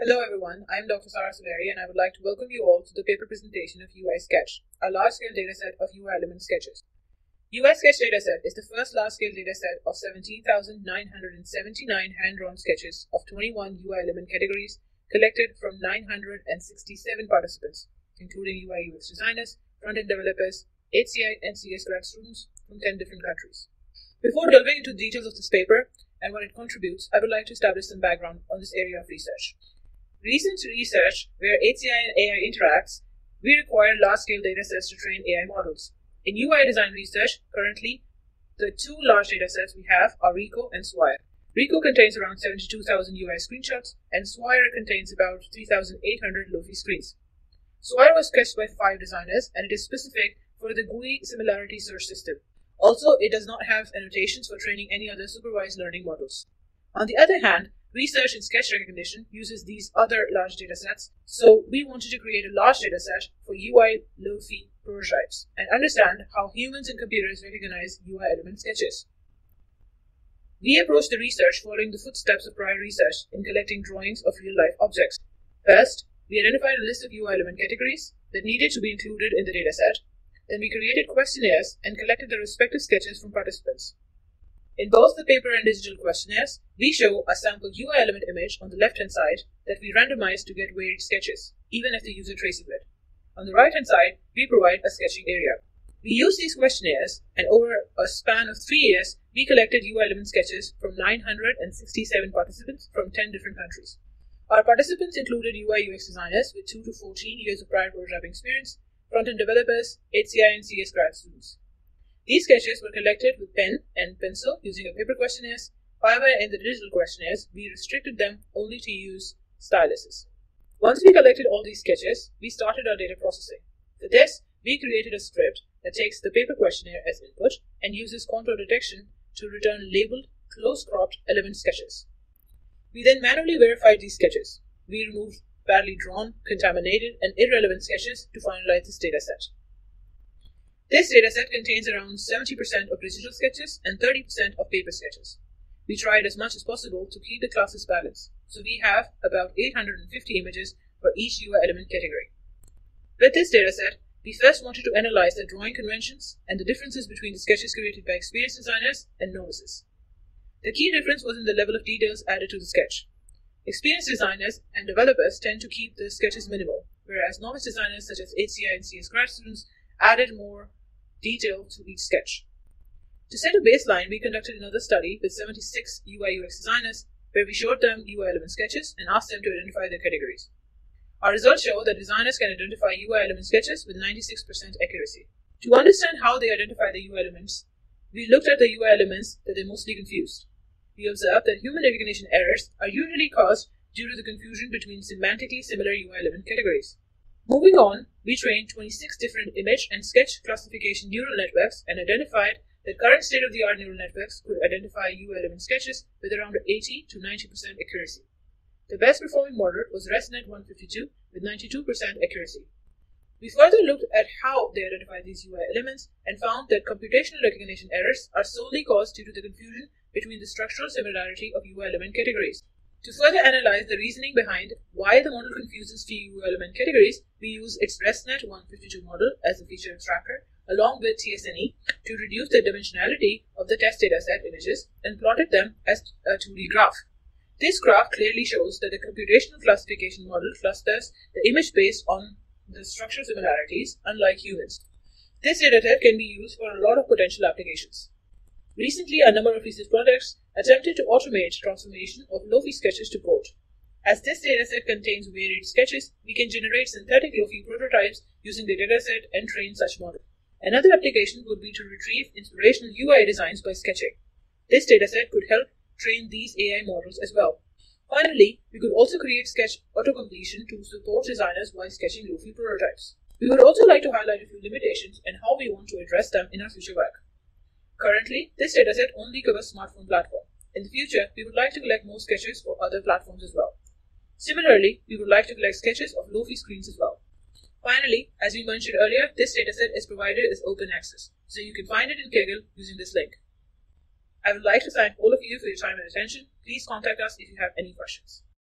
Hello everyone, I am Dr. Sarah Suleri and I would like to welcome you all to the paper presentation of UI Sketch, a large-scale dataset of UI element sketches. UI Sketch dataset is the first large-scale dataset of 17,979 hand-drawn sketches of 21 UI element categories collected from 967 participants, including UI UX designers, front-end developers, HCI and CS grad students from 10 different countries. Before delving into the details of this paper and what it contributes, I would like to establish some background on this area of research. Recent research where HCI and AI interacts, we require large-scale datasets to train AI models. In UI design research, currently, the two large datasets we have are RICO and Swire. RICO contains around 72,000 UI screenshots, and Swire contains about 3,800 Lofi screens. Swire was sketched by five designers, and it is specific for the GUI similarity search system. Also, it does not have annotations for training any other supervised learning models. On the other hand, Research in sketch recognition uses these other large datasets, so we wanted to create a large dataset for UI Lofi prototypes and understand how humans and computers recognize UI element sketches. We approached the research following the footsteps of prior research in collecting drawings of real-life objects. First, we identified a list of UI element categories that needed to be included in the dataset. Then we created questionnaires and collected the respective sketches from participants. In both the paper and digital questionnaires, we show a sample UI element image on the left-hand side that we randomize to get varied sketches, even if the user traces it. On the right-hand side, we provide a sketching area. We use these questionnaires, and over a span of three years, we collected UI element sketches from 967 participants from 10 different countries. Our participants included UI UX designers with 2 to 14 years of prior prototyping experience, front-end developers, HCI and CS grad students. These sketches were collected with pen and pencil using a paper questionnaires. However, in the digital questionnaires, we restricted them only to use styluses. Once we collected all these sketches, we started our data processing. For this, we created a script that takes the paper questionnaire as input and uses contour detection to return labeled, close-cropped element sketches. We then manually verified these sketches. We removed badly drawn, contaminated, and irrelevant sketches to finalize this dataset. This dataset contains around 70% of digital sketches and 30% of paper sketches. We tried as much as possible to keep the classes balanced, so we have about 850 images for each UI element category. With this dataset, we first wanted to analyze the drawing conventions and the differences between the sketches created by experienced designers and novices. The key difference was in the level of details added to the sketch. Experienced designers and developers tend to keep the sketches minimal, whereas novice designers such as HCI and CS grad students added more detail to each sketch. To set a baseline, we conducted another study with 76 UI UX designers where we showed them UI element sketches and asked them to identify their categories. Our results show that designers can identify UI element sketches with 96% accuracy. To understand how they identify the UI elements, we looked at the UI elements that they mostly confused. We observed that human recognition errors are usually caused due to the confusion between semantically similar UI element categories. Moving on, we trained 26 different image and sketch classification neural networks and identified that current state-of-the-art neural networks could identify UI element sketches with around 80 to 90% accuracy. The best performing model was ResNet 152 with 92% accuracy. We further looked at how they identify these UI elements and found that computational recognition errors are solely caused due to the confusion between the structural similarity of UI element categories. To further analyze the reasoning behind why the model confuses few element categories, we use its ResNet 152 model as a feature extractor along with TSNE to reduce the dimensionality of the test dataset images and plotted them as a 2D graph. This graph clearly shows that the computational classification model clusters the image based on the structural similarities, unlike humans. This dataset can be used for a lot of potential applications. Recently, a number of research projects attempted to automate transformation of Lofi sketches to code. As this dataset contains varied sketches, we can generate synthetic Lofi prototypes using the dataset and train such models. Another application would be to retrieve inspirational UI designs by sketching. This dataset could help train these AI models as well. Finally, we could also create sketch autocompletion to support designers while sketching Lofi prototypes. We would also like to highlight a few limitations and how we want to address them in our future work. Currently, this dataset only covers smartphone platform. In the future, we would like to collect more sketches for other platforms as well. Similarly, we would like to collect sketches of Lofi screens as well. Finally, as we mentioned earlier, this dataset is provided as open access, so you can find it in Kaggle using this link. I would like to thank all of you for your time and attention. Please contact us if you have any questions.